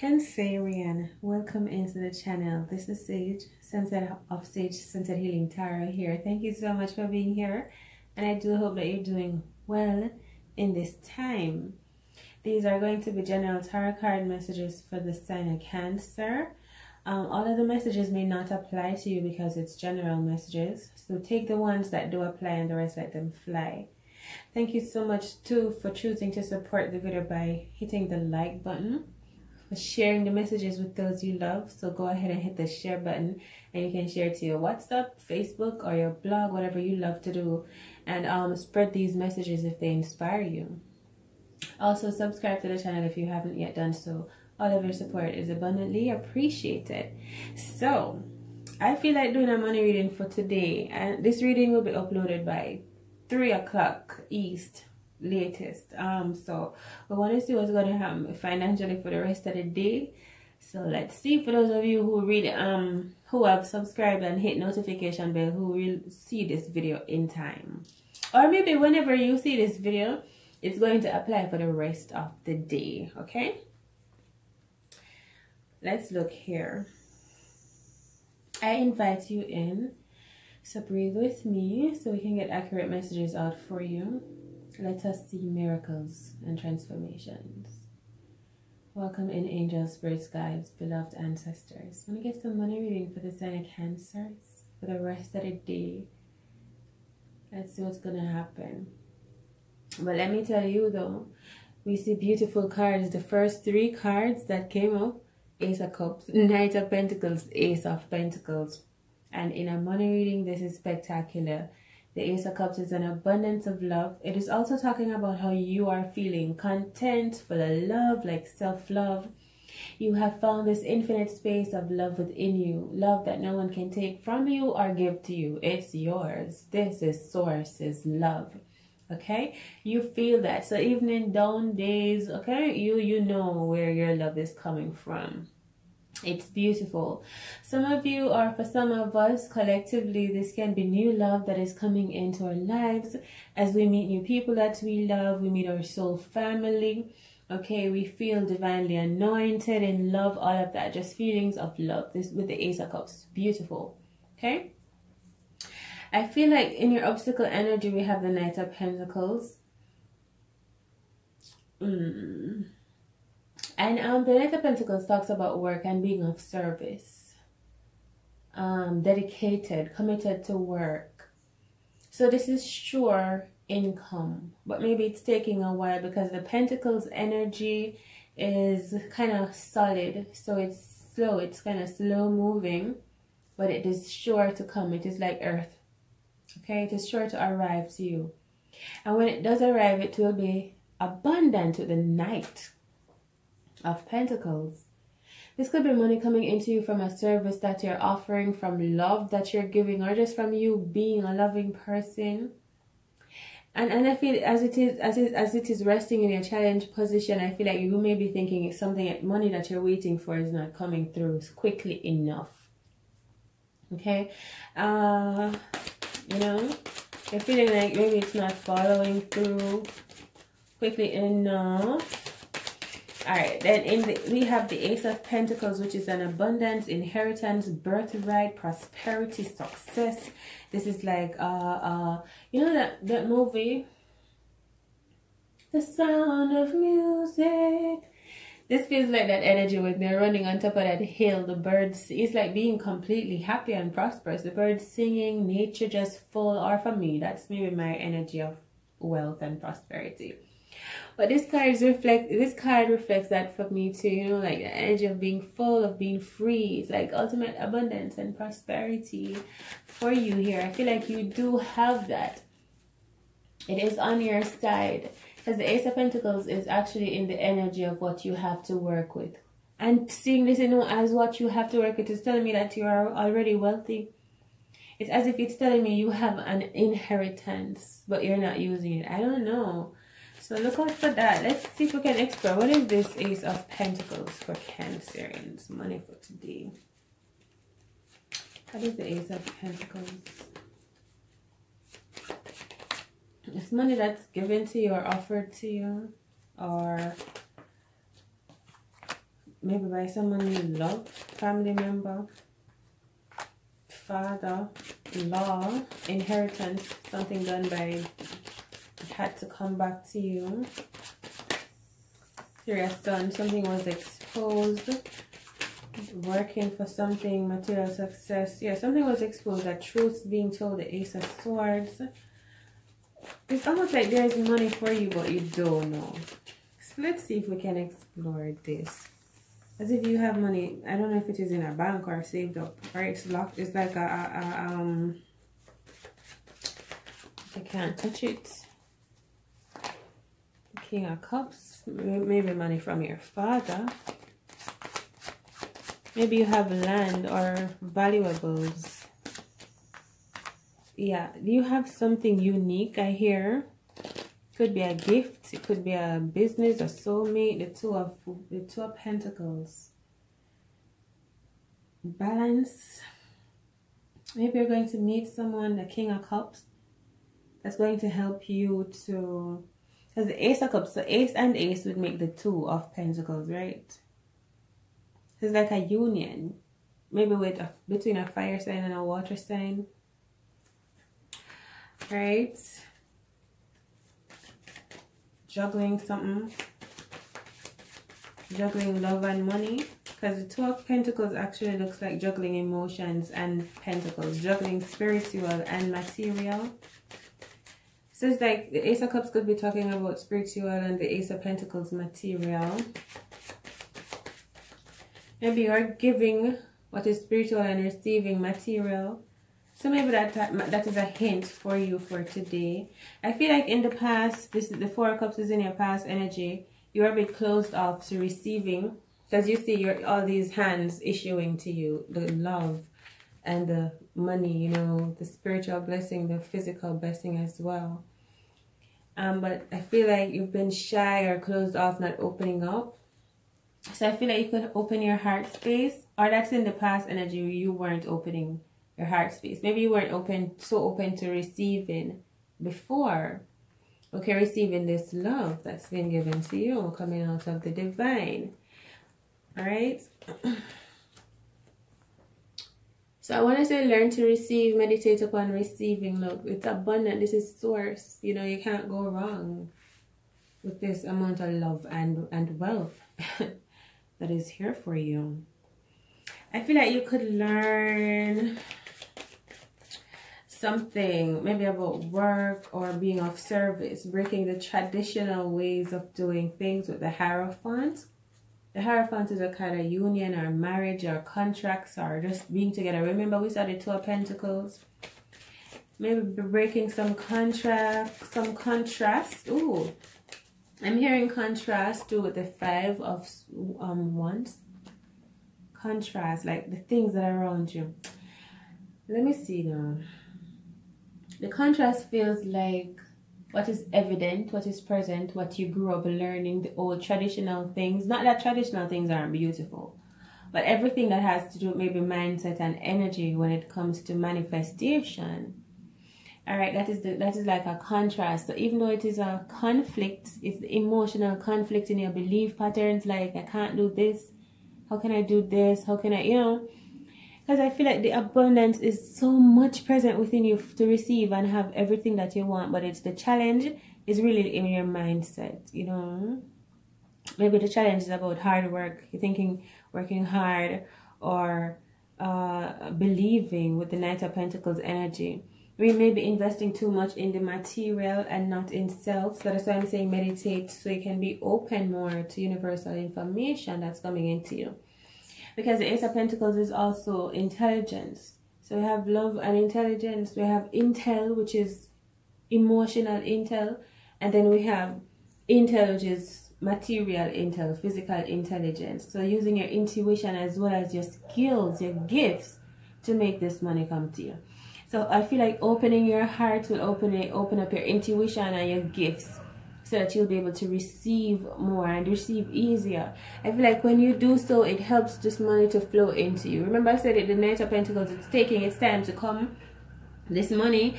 Cancerian, welcome into the channel. This is Sage, Sunset of Sage Sunset Healing Tarot here. Thank you so much for being here and I do hope that you're doing well in this time. These are going to be general tarot card messages for the sign of Cancer. Um, all of the messages may not apply to you because it's general messages. So take the ones that do apply and the rest let them fly. Thank you so much too for choosing to support the video by hitting the like button sharing the messages with those you love. So go ahead and hit the share button and you can share to your WhatsApp, Facebook, or your blog, whatever you love to do. And um, spread these messages if they inspire you. Also, subscribe to the channel if you haven't yet done so. All of your support is abundantly appreciated. So, I feel like doing a money reading for today. And this reading will be uploaded by 3 o'clock East latest. Um so we want to see what's going to happen financially for the rest of the day. So let's see. For those of you who read um who have subscribed and hit notification bell who will see this video in time. Or maybe whenever you see this video it's going to apply for the rest of the day okay? Let's look here. I invite you in. So breathe with me so we can get accurate messages out for you let us see miracles and transformations. Welcome in angels, spirits, guides, beloved ancestors. Want to get some money reading for the sign of cancers for the rest of the day. Let's see what's going to happen. But let me tell you though, we see beautiful cards. The first three cards that came up, Ace of Cups, Knight of Pentacles, Ace of Pentacles. And in a money reading, this is spectacular. The Ace of Cups is an abundance of love. It is also talking about how you are feeling content, full of love, like self-love. You have found this infinite space of love within you, love that no one can take from you or give to you. It's yours. This is source, is love. Okay, you feel that. So even in down days, okay, you you know where your love is coming from it's beautiful. Some of you or for some of us collectively this can be new love that is coming into our lives. As we meet new people that we love we meet our soul family. Okay we feel divinely anointed in love all of that just feelings of love this with the ace of cups. Beautiful. Okay? I feel like in your obstacle energy we have the knight of pentacles. Mm. And um, the Knight of Pentacles talks about work and being of service. Um, dedicated, committed to work. So this is sure income, but maybe it's taking a while because the Pentacles energy is kind of solid. So it's slow, it's kind of slow moving, but it is sure to come. It is like earth. Okay, it is sure to arrive to you. And when it does arrive, it will be abundant to the Knight of Pentacles. This could be money coming into you from a service that you're offering, from love that you're giving, or just from you being a loving person. And and I feel as it is as it as it is resting in your challenge position, I feel like you may be thinking it's something money that you're waiting for is not coming through quickly enough. Okay, uh, you know, you're feeling like maybe it's not following through quickly enough all right then in the we have the ace of pentacles which is an abundance inheritance birthright prosperity success. This is like uh uh you know that that movie? The sound of music. This feels like that energy with they're running on top of that hill. The birds it's like being completely happy and prosperous. The birds singing nature just full or for me that's maybe my energy of wealth and prosperity but this card reflect this card reflects that for me too you know like the energy of being full of being free it's like ultimate abundance and prosperity for you here. I feel like you do have that. It is on your side because the ace of pentacles is actually in the energy of what you have to work with. And seeing this you know as what you have to work with is telling me that you are already wealthy. It's as if it's telling me you have an inheritance but you're not using it. I don't know so look out for that. Let's see if we can explore. What is this Ace of Pentacles for Cancerians? Money for today. What is the Ace of Pentacles? It's money that's given to you or offered to you. Or maybe by someone you love, family member, father, law, inheritance, something done by had to come back to you. Your son, something was exposed. Working for something, material success. Yeah, something was exposed. That truth being told, the Ace of Swords. It's almost like there's money for you, but you don't know. So let's see if we can explore this. As if you have money. I don't know if it is in a bank or saved up. Or it's locked. It's like a, a, a um... I can't touch it. King of Cups. Maybe money from your father. Maybe you have land or valuables. Yeah, you have something unique, I hear. Could be a gift. It could be a business, a soulmate. The two of the two of pentacles. Balance. Maybe you're going to meet someone, the King of Cups, that's going to help you to because the Ace of Cups, so Ace and Ace would make the Two of Pentacles, right? It's like a union. Maybe with a, between a fire sign and a water sign. Right? Juggling something. Juggling love and money. Because the Two of Pentacles actually looks like juggling emotions and pentacles. Juggling spiritual and material. So it's like the Ace of Cups could be talking about spiritual and the Ace of Pentacles material. Maybe you're giving what is spiritual and receiving material. So maybe that, that is a hint for you for today. I feel like in the past, this is the Four of Cups is in your past energy. You're a bit closed off to receiving because you see your all these hands issuing to you the love and the money, you know, the spiritual blessing, the physical blessing as well. Um, but I feel like you've been shy or closed off, not opening up. So I feel like you could open your heart space, or that's in the past energy you weren't opening your heart space. Maybe you weren't open, so open to receiving before. Okay, receiving this love that's been given to you, coming out of the divine. All right. So I want to say learn to receive, meditate upon receiving love. It's abundant. This is source. You know, you can't go wrong with this amount of love and, and wealth that is here for you. I feel like you could learn something maybe about work or being of service, breaking the traditional ways of doing things with the Hierophant the Hierophant is a kind of union or marriage or contracts or just being together. Remember we saw the Two of Pentacles. Maybe breaking some contract, some contrast. Ooh, I'm hearing contrast too with the Five of um Wands. Contrast, like the things that are around you. Let me see now. The contrast feels like what is evident, what is present, what you grew up learning, the old traditional things. Not that traditional things aren't beautiful, but everything that has to do with maybe mindset and energy when it comes to manifestation. All right, that is the that is like a contrast. So even though it is a conflict, it's the emotional conflict in your belief patterns. Like I can't do this. How can I do this? How can I, you know? Because I feel like the abundance is so much present within you to receive and have everything that you want. But it's the challenge is really in your mindset, you know. Maybe the challenge is about hard work. You're thinking working hard or uh, believing with the Knight of Pentacles energy. We may be investing too much in the material and not in self. So that's why I'm saying meditate so you can be open more to universal information that's coming into you because the Ace of Pentacles is also intelligence. So we have love and intelligence. We have intel, which is emotional intel. And then we have intel, which is material intel, physical intelligence. So using your intuition as well as your skills, your gifts to make this money come to you. So I feel like opening your heart will open it, open up your intuition and your gifts so that you'll be able to receive more and receive easier. I feel like when you do so, it helps this money to flow into you. Remember I said it, the Knight of Pentacles, it's taking its time to come. This money,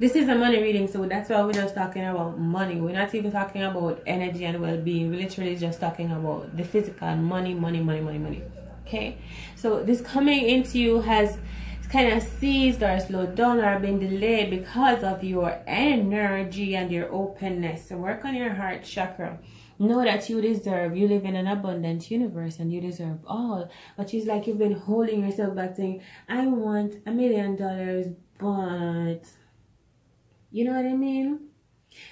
this is a money reading, so that's why we're just talking about money. We're not even talking about energy and well-being. We're literally just talking about the physical money, money, money, money, money. Okay, so this coming into you has kind of ceased or slowed down or been delayed because of your energy and your openness. So work on your heart chakra. Know that you deserve, you live in an abundant universe and you deserve all. But it's like you've been holding yourself back saying, I want a million dollars, but you know what I mean?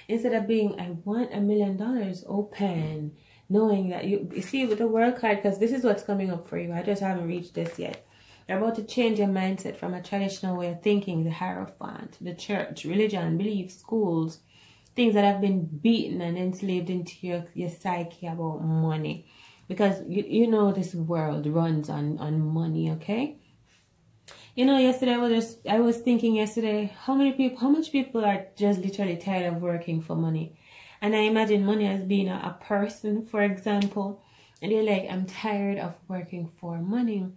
Instead of being, I want a million dollars open, knowing that you see with the world card, because this is what's coming up for you. I just haven't reached this yet. You're about to change your mindset from a traditional way of thinking, the Hierophant, the church, religion, beliefs, schools, things that have been beaten and enslaved into your, your psyche about money. Because you, you know this world runs on, on money, okay? You know, yesterday I was just I was thinking yesterday how many people how much people are just literally tired of working for money. And I imagine money as being a, a person, for example. And they're like, I'm tired of working for money.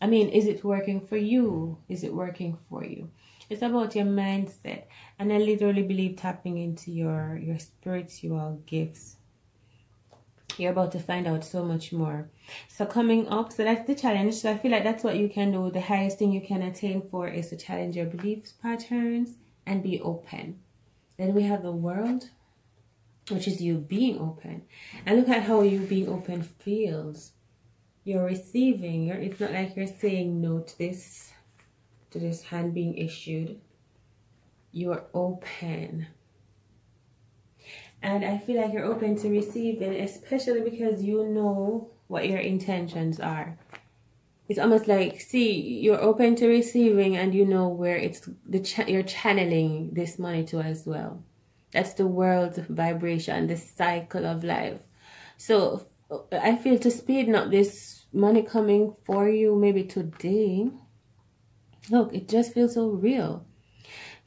I mean, is it working for you? Is it working for you? It's about your mindset. And I literally believe tapping into your your spiritual gifts. You're about to find out so much more. So coming up so that's the challenge. So i feel like that's what you can do. The highest thing you can attain for is to challenge your beliefs patterns and be open. Then we have the world which is you being open. And look at how you being open feels you're receiving it's not like you're saying no to this to this hand being issued you're open and I feel like you're open to receiving, especially because you know what your intentions are. It's almost like, see, you're open to receiving and you know where it's the ch you're channeling this money to as well. That's the world vibration, the cycle of life. So I feel to speed up this money coming for you maybe today. Look, it just feels so real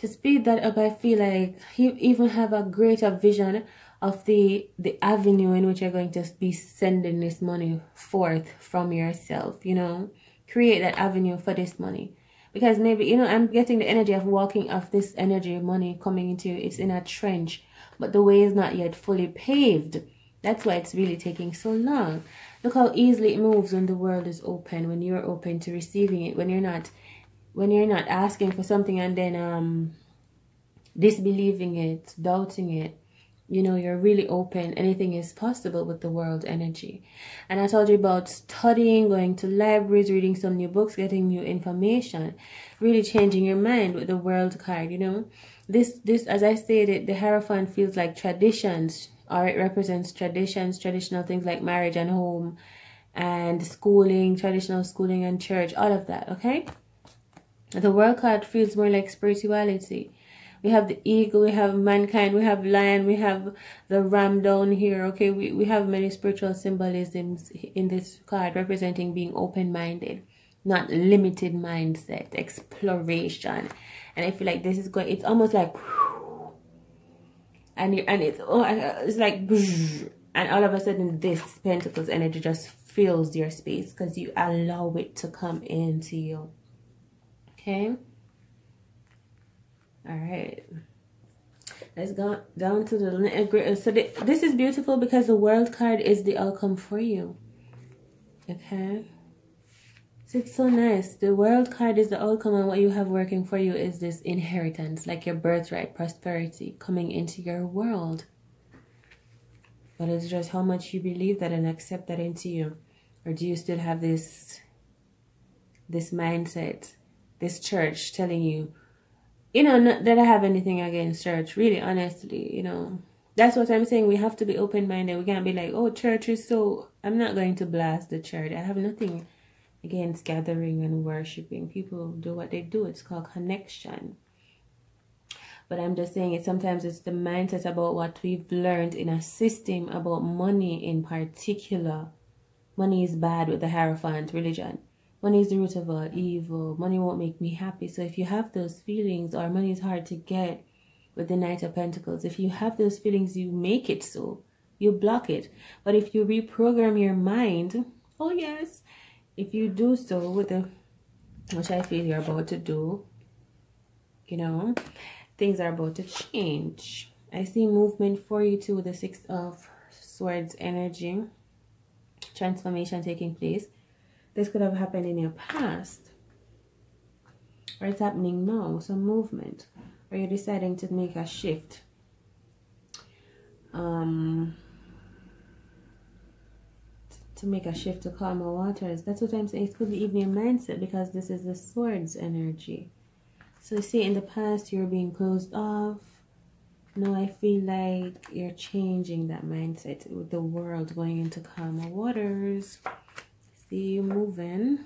to speed that up, I feel like you even have a greater vision of the the avenue in which you're going to be sending this money forth from yourself. You know, create that avenue for this money because maybe you know I'm getting the energy of walking off this energy of money coming into you. It's in a trench, but the way is not yet fully paved. That's why it's really taking so long. Look how easily it moves when the world is open, when you're open to receiving it, when you're not when you're not asking for something and then um disbelieving it, doubting it, you know, you're really open. Anything is possible with the world energy. And I told you about studying, going to libraries, reading some new books, getting new information, really changing your mind with the world card, you know. This, this, as I stated, the Hierophant feels like traditions, or it represents traditions, traditional things like marriage and home, and schooling, traditional schooling and church, all of that, okay? The world card feels more like spirituality. We have the eagle, we have mankind, we have lion, we have the ram down here. Okay, we, we have many spiritual symbolisms in this card representing being open-minded, not limited mindset, exploration. And I feel like this is going, it's almost like, and, you, and it's, oh, it's like, and all of a sudden this pentacles energy just fills your space because you allow it to come into you. Okay. All right. Let's go down to the uh, uh, so the, this is beautiful because the world card is the outcome for you. Okay. So it's so nice. The world card is the outcome and what you have working for you is this inheritance, like your birthright, prosperity coming into your world. But it's just how much you believe that and accept that into you. Or do you still have this this mindset this church telling you, you know, not that I have anything against church, really, honestly, you know. That's what I'm saying. We have to be open minded. We can't be like, oh, church is so. I'm not going to blast the church. I have nothing against gathering and worshiping. People do what they do. It's called connection. But I'm just saying it sometimes it's the mindset about what we've learned in a system about money in particular. Money is bad with the Hierophant religion money is the root of all evil. Money won't make me happy. So if you have those feelings, or money is hard to get with the Knight of Pentacles, if you have those feelings, you make it so. You block it. But if you reprogram your mind, oh yes, if you do so with the, which I feel you're about to do, you know, things are about to change. I see movement for you too, the Six of Swords energy, transformation taking place. This could have happened in your past, or it's happening now, some movement, or you're deciding to make a shift. Um, to make a shift to calmer waters. That's what I'm saying. It could be even your mindset because this is the swords energy. So you see in the past you're being closed off. Now I feel like you're changing that mindset with the world going into calmer waters. See you moving.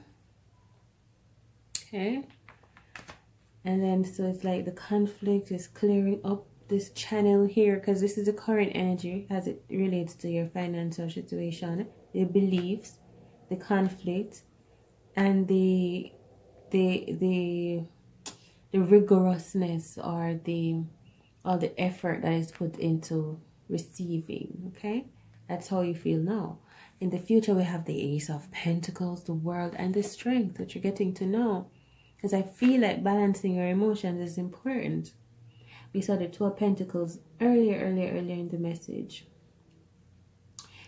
Okay. And then so it's like the conflict is clearing up this channel here because this is the current energy as it relates to your financial situation the beliefs, the conflict, and the the the the rigorousness or the or the effort that is put into receiving. Okay, that's how you feel now. In the future, we have the Ace of Pentacles, the World, and the Strength, that you're getting to know. Because I feel like balancing your emotions is important. We saw the Two of Pentacles earlier, earlier, earlier in the message.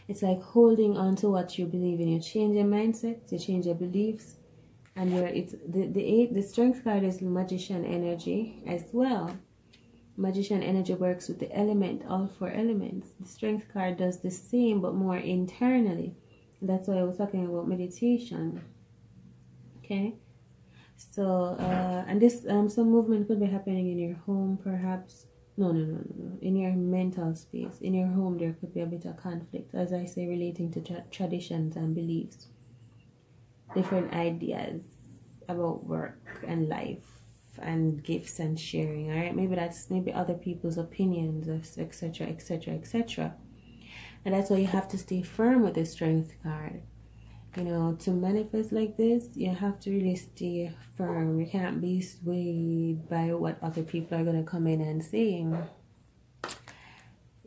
It's like holding on to what you believe in. You change your mindset, you change your beliefs, and you're it's the the eight the strength card is magician energy as well. Magician energy works with the element, all four elements. The strength card does the same but more internally. That's why I was talking about meditation. Okay. So uh, and this um some movement could be happening in your home perhaps no, no, no, no. In your mental space, in your home, there could be a bit of conflict, as I say, relating to tra traditions and beliefs, different ideas about work and life and gifts and sharing. All right, maybe that's maybe other people's opinions, etc., etc., etc. And that's why you have to stay firm with the strength card you know, to manifest like this, you have to really stay firm. You can't be swayed by what other people are going to come in and say.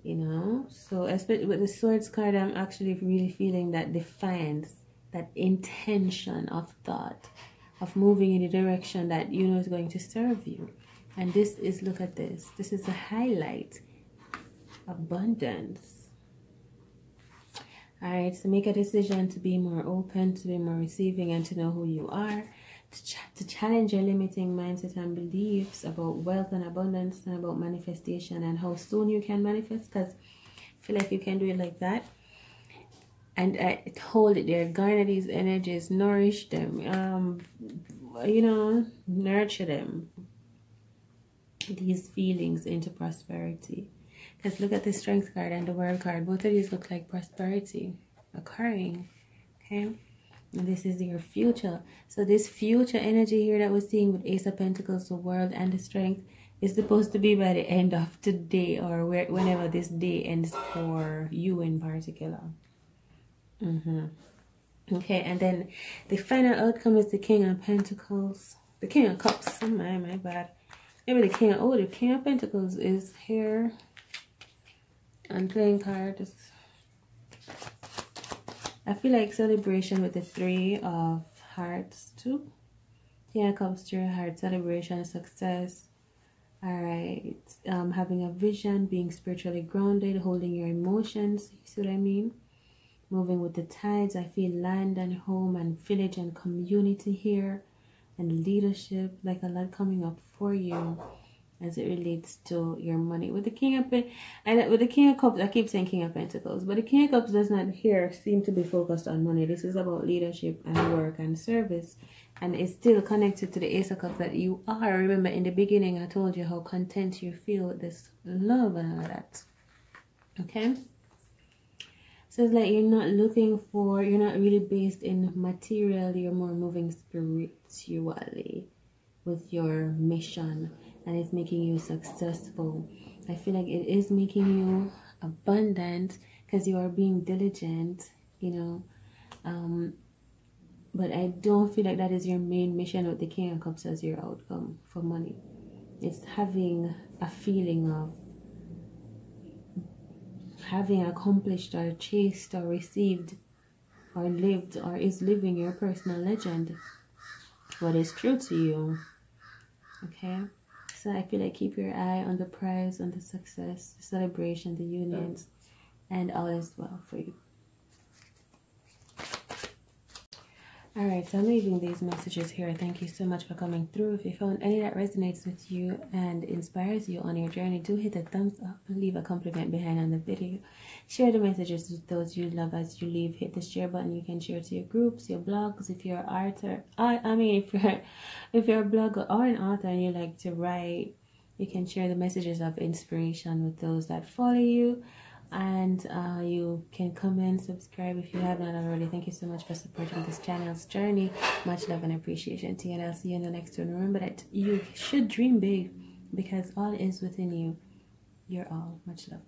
You know, so especially with the swords card, I'm actually really feeling that defiance, that intention of thought, of moving in a direction that you know is going to serve you. And this is, look at this, this is a highlight abundance all right, so make a decision to be more open, to be more receiving, and to know who you are. To, ch to challenge your limiting mindset and beliefs about wealth and abundance and about manifestation and how soon you can manifest because I feel like you can do it like that. And uh, hold it there, garner these energies, nourish them, um, you know, nurture them, these feelings into prosperity. Because look at the strength card and the world card. Both of these look like prosperity occurring. Okay. And this is your future. So this future energy here that we're seeing with Ace of Pentacles, the world and the strength is supposed to be by the end of today or where, whenever this day ends for you in particular. Mm -hmm. Okay, and then the final outcome is the King of Pentacles. The King of Cups. My, my bad. Maybe the King of, oh, the King of Pentacles is here and playing cards. I feel like celebration with the three of hearts too. Here comes to your heart, celebration, success. All right, um, having a vision, being spiritually grounded, holding your emotions. You see what I mean? Moving with the tides. I feel land and home and village and community here, and leadership. Like a lot coming up for you as it relates to your money. With the King of and with the King of Cups, I keep saying King of Pentacles, but the King of Cups does not here seem to be focused on money. This is about leadership and work and service. And it's still connected to the Ace of Cups that you are. Remember in the beginning I told you how content you feel with this love and all that. Okay? So it's like you're not looking for, you're not really based in material, you're more moving spiritually with your mission and it's making you successful. I feel like it is making you abundant because you are being diligent, you know. Um, but I don't feel like that is your main mission with the King of Cups as your outcome for money. It's having a feeling of having accomplished or chased or received or lived or is living your personal legend. What is true to you. Okay? So I feel like keep your eye on the prize, on the success, the celebration, the unions, and all is well for you. All right so i'm leaving these messages here. Thank you so much for coming through. If you found any that resonates with you and inspires you on your journey do hit the thumbs up and leave a compliment behind on the video. Share the messages with those you love as you leave. Hit the share button. You can share to your groups your blogs. If you're an author i, I mean if you're if you're a blogger or an author and you like to write you can share the messages of inspiration with those that follow you and uh, you can comment subscribe if you have not already. Thank you so much for supporting this channel's journey. Much love and appreciation to you and i'll see you in the next one. Remember that you should dream big because all is within you. You're all. Much love